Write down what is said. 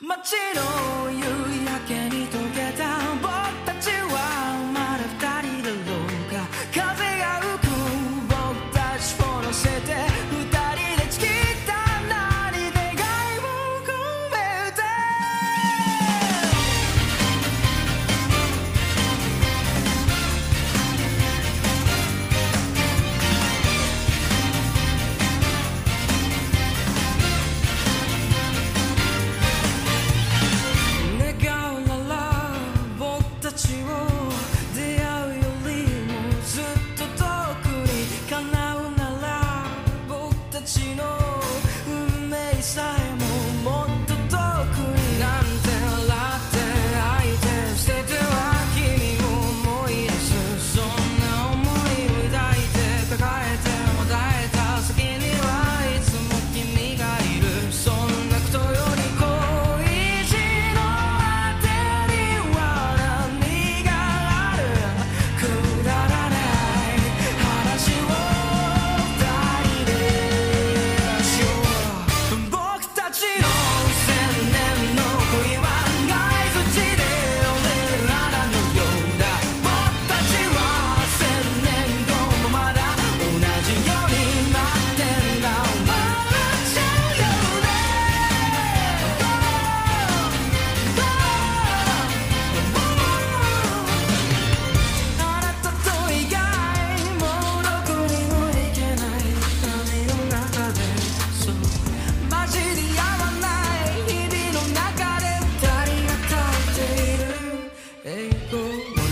街の夜 Ooh.